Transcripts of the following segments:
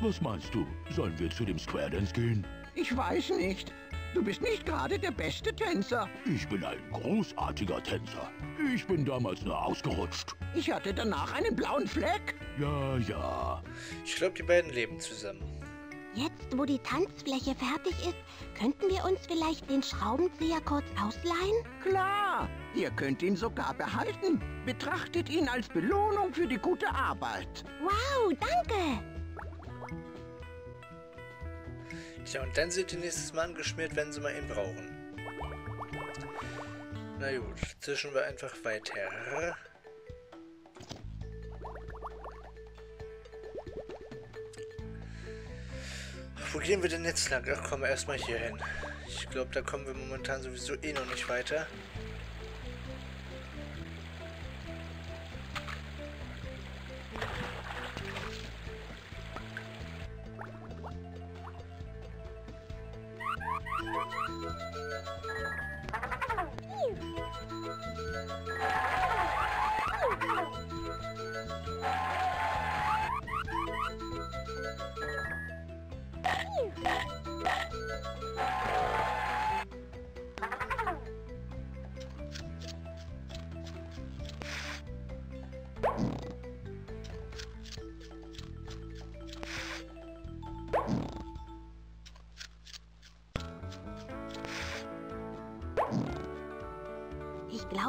Was meinst du? Sollen wir zu dem Square Dance gehen? Ich weiß nicht. Du bist nicht gerade der beste Tänzer. Ich bin ein großartiger Tänzer. Ich bin damals nur ausgerutscht. Ich hatte danach einen blauen Fleck. Ja, ja. Ich glaube, die beiden leben zusammen. Jetzt, wo die Tanzfläche fertig ist, könnten wir uns vielleicht den Schraubenzieher kurz ausleihen? Klar, ihr könnt ihn sogar behalten. Betrachtet ihn als Belohnung für die gute Arbeit. Wow, danke! Tja, und dann sind die nächstes Mal angeschmiert, wenn sie mal ihn brauchen. Na gut, zischen wir einfach weiter. Wo gehen wir denn jetzt lang? Ach komm, erstmal hier hin. Ich glaube, da kommen wir momentan sowieso eh noch nicht weiter.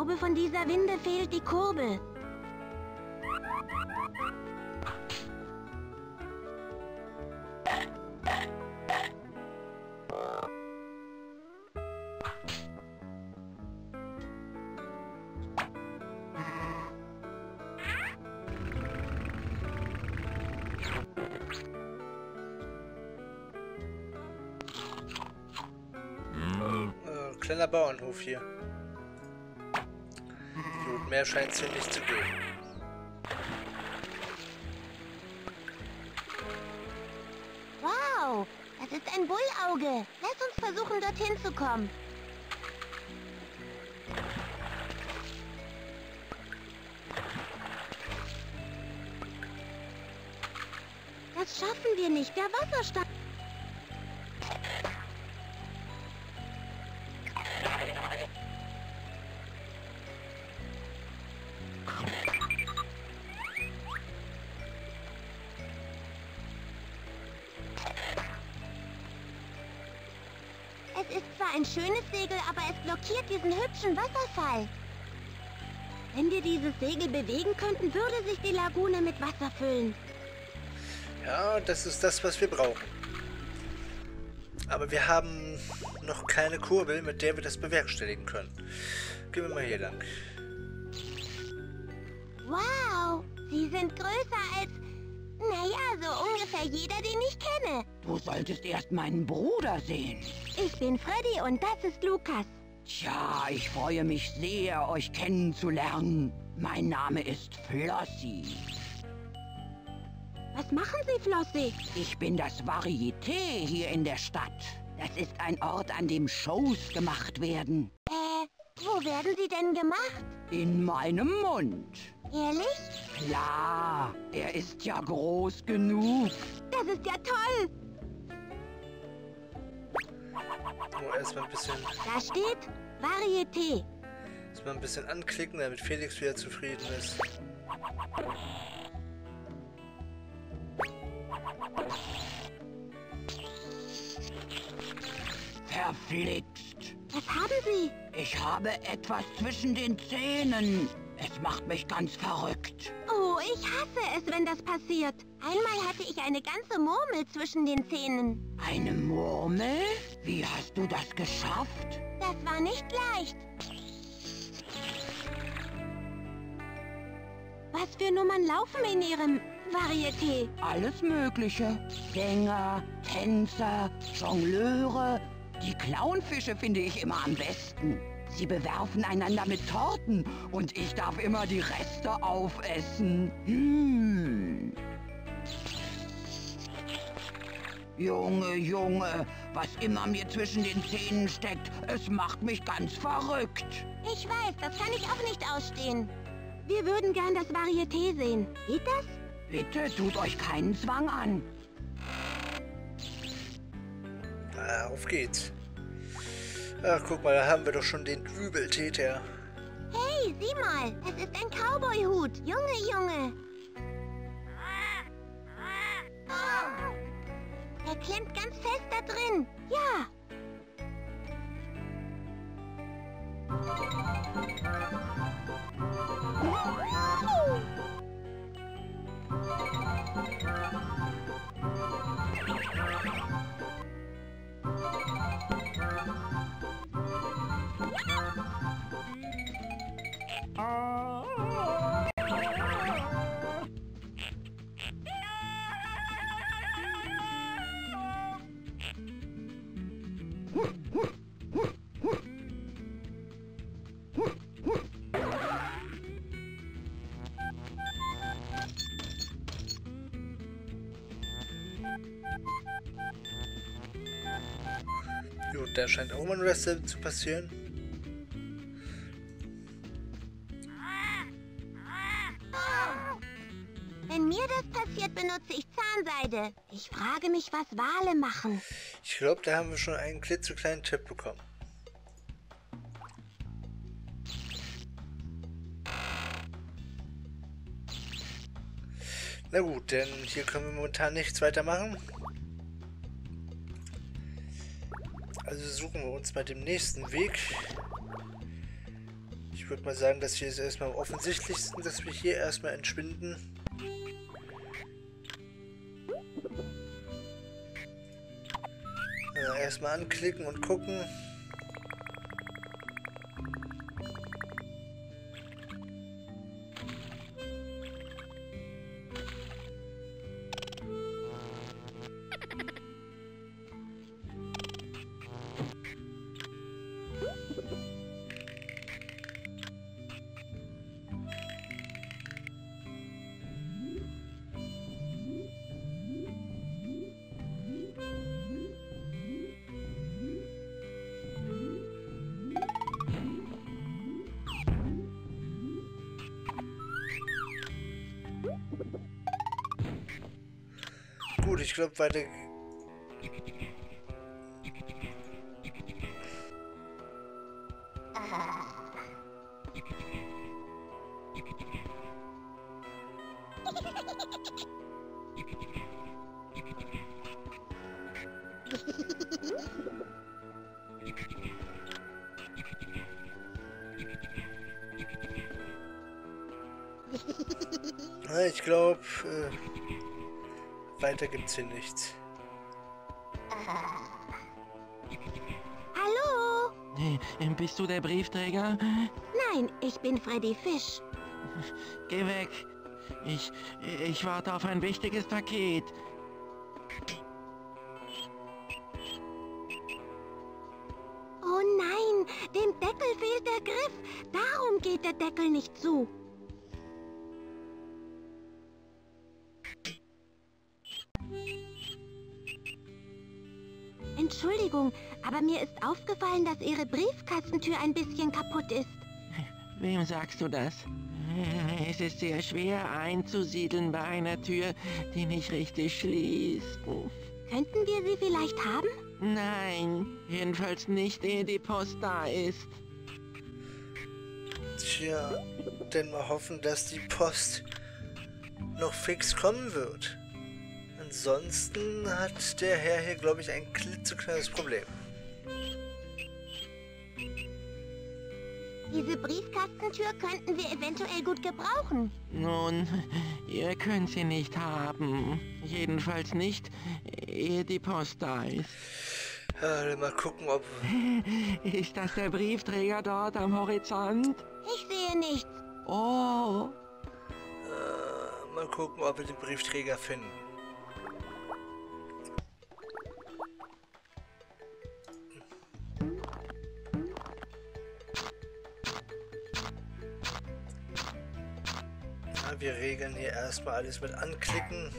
Glaube, von dieser Winde fehlt die Kurbel. Äh, kleiner Bauernhof hier. Mehr scheint es hier nicht zu geben. Wow, das ist ein Bullauge. Lass uns versuchen, dorthin zu kommen. Das schaffen wir nicht. Der Wasserstand... Es ist zwar ein schönes Segel, aber es blockiert diesen hübschen Wasserfall. Wenn wir dieses Segel bewegen könnten, würde sich die Lagune mit Wasser füllen. Ja, das ist das, was wir brauchen. Aber wir haben noch keine Kurbel, mit der wir das bewerkstelligen können. Gehen wir mal hier lang. Wow, sie sind größer als, naja, so ungefähr jeder, den ich kenne. Du solltest erst meinen Bruder sehen. Ich bin Freddy und das ist Lukas. Tja, ich freue mich sehr, euch kennenzulernen. Mein Name ist Flossie. Was machen Sie, Flossie? Ich bin das Varieté hier in der Stadt. Das ist ein Ort, an dem Shows gemacht werden. Äh, wo werden sie denn gemacht? In meinem Mund. Ehrlich? Klar, er ist ja groß genug. Das ist ja toll. Oh, erstmal ein bisschen, Da steht Varieté. erstmal ein bisschen anklicken, damit Felix wieder zufrieden ist. Verflixt. Was haben Sie? Ich habe etwas zwischen den Zähnen. Macht mich ganz verrückt. Oh, ich hasse es, wenn das passiert. Einmal hatte ich eine ganze Murmel zwischen den Zähnen. Eine Murmel? Wie hast du das geschafft? Das war nicht leicht. Was für Nummern laufen in Ihrem Varieté? Alles Mögliche. Sänger, Tänzer, Jongleure. Die Clownfische finde ich immer am besten. Sie bewerfen einander mit Torten und ich darf immer die Reste aufessen. Hm. Junge, Junge, was immer mir zwischen den Zähnen steckt, es macht mich ganz verrückt. Ich weiß, das kann ich auch nicht ausstehen. Wir würden gern das Varieté sehen. Geht das? Bitte tut euch keinen Zwang an. Na, auf geht's. Ach, guck mal, da haben wir doch schon den Übeltäter. Hey, sieh mal, es ist ein Cowboy-Hut. Junge, Junge. Er klemmt ganz fest da drin. Ja. Gut, da scheint auch mal was zu passieren. Mir das passiert, benutze ich Zahnseide. Ich frage mich, was Wale machen. Ich glaube, da haben wir schon einen klitzekleinen Tipp bekommen. Na gut, denn hier können wir momentan nichts weiter machen. Also suchen wir uns mal den nächsten Weg. Ich würde mal sagen, dass hier ist erstmal am offensichtlichsten, dass wir hier erstmal entschwinden. Erstmal anklicken und gucken. Gut, ich glaube, weiter. Weiter gibt's hier nichts. Hallo? Äh, Bist du der Briefträger? Nein, ich bin Freddy Fisch. Geh weg. Ich, ich warte auf ein wichtiges Paket. Oh nein, dem Deckel fehlt der Griff. Darum geht der Deckel nicht zu. Entschuldigung, aber mir ist aufgefallen, dass Ihre Briefkastentür ein bisschen kaputt ist. Wem sagst du das? Es ist sehr schwer einzusiedeln bei einer Tür, die nicht richtig schließt. Könnten wir sie vielleicht haben? Nein, jedenfalls nicht, ehe die Post da ist. Tja, denn wir hoffen, dass die Post noch fix kommen wird. Ansonsten hat der Herr hier, glaube ich, ein klitzekleines Problem. Diese Briefkastentür könnten wir eventuell gut gebrauchen. Nun, ihr könnt sie nicht haben. Jedenfalls nicht, ehe die Post da ist. Ja, mal gucken, ob... Ist das der Briefträger dort am Horizont? Ich sehe nichts. Oh, Äh, mal gucken, ob wir den Briefträger finden. Ja, wir regeln hier erstmal alles mit anklicken.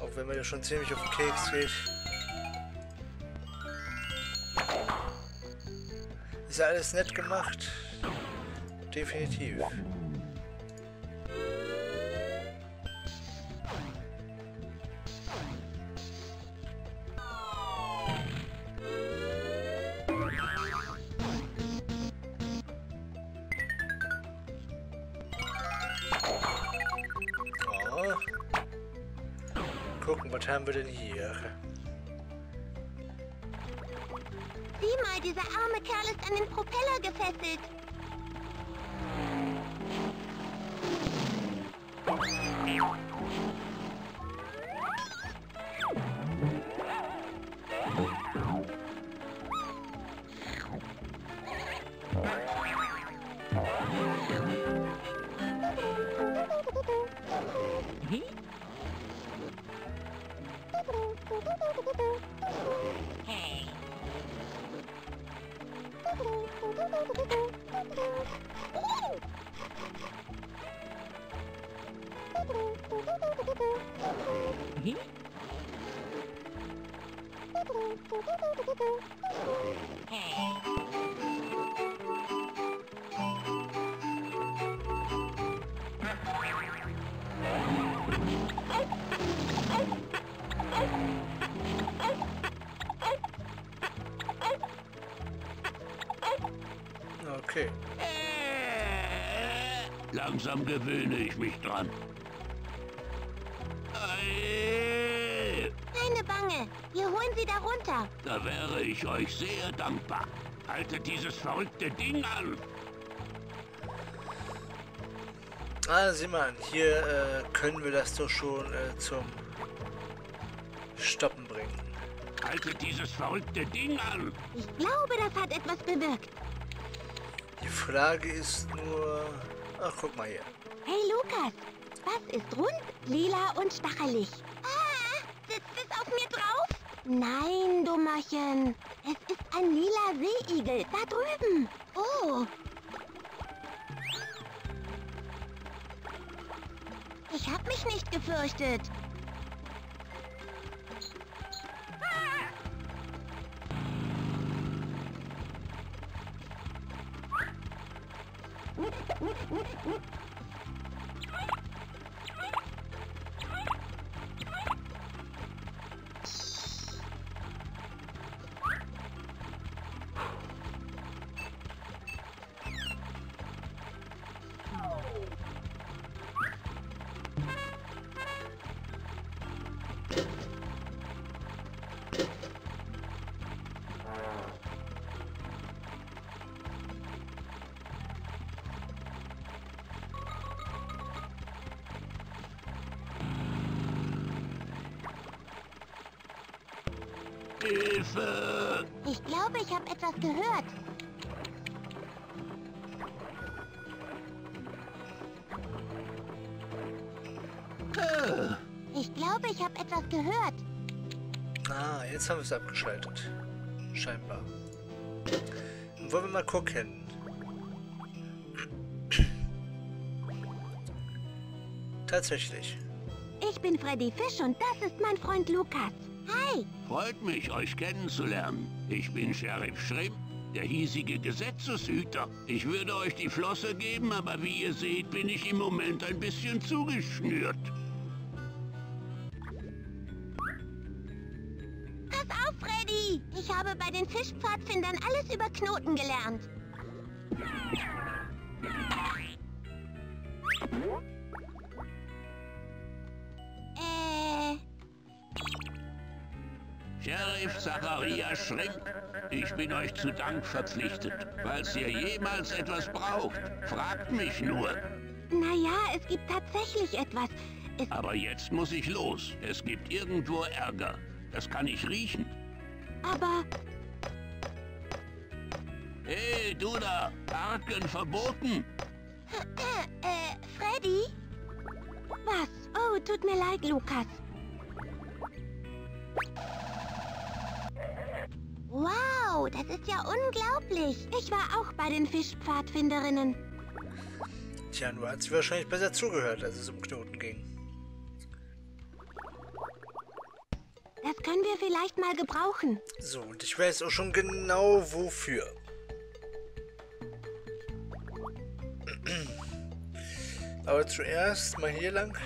Auch wenn mir das schon ziemlich auf den Keks geht. Ist ja alles nett gemacht. Definitiv. Haben wir denn hier? Sieh mal, dieser arme Kerl ist an den Propeller gefesselt. Hey! Okay. Langsam gewöhne ich mich dran. Ei, Keine Bange, wir holen sie da runter. Da wäre ich euch sehr dankbar. Haltet dieses verrückte Ding an. Ah, sieh mal an. Hier äh, können wir das doch schon äh, zum Stoppen bringen. Haltet dieses verrückte Ding an. Ich glaube, das hat etwas bewirkt. Die Frage ist nur... Ach, guck mal hier. Hey Lukas, was ist rund, lila und stachelig? Ah, sitzt es auf mir drauf? Nein, Dummerchen. Es ist ein lila Seeigel, da drüben. Oh. Ich hab mich nicht gefürchtet. Hilfe! Ich glaube, ich habe etwas gehört. Ich glaube, ich habe etwas gehört. Ah, jetzt haben wir es abgeschaltet. Scheinbar. Dann wollen wir mal gucken. Tatsächlich. Ich bin Freddy Fisch und das ist mein Freund Lukas. Freut mich, euch kennenzulernen. Ich bin Sheriff Schrimm, der hiesige Gesetzeshüter. Ich würde euch die Flosse geben, aber wie ihr seht, bin ich im Moment ein bisschen zugeschnürt. Pass auf, Freddy. Ich habe bei den Fischpfadfindern alles über Knoten gelernt. Sheriff Zachariah Schrimm, ich bin euch zu Dank verpflichtet. Falls ihr jemals etwas braucht, fragt mich nur. naja, es gibt tatsächlich etwas. Es, Aber jetzt muss ich los. Es gibt irgendwo Ärger. Das kann ich riechen. aber Hey, du da! Parken verboten! Äh, äh, Freddy? Was? Oh, tut mir leid, Lukas. Das ist ja unglaublich. Ich war auch bei den Fischpfadfinderinnen. Tja, nur hat sie wahrscheinlich besser zugehört, als es um Knoten ging. Das können wir vielleicht mal gebrauchen. So, und ich weiß auch schon genau wofür. Aber zuerst mal hier lang.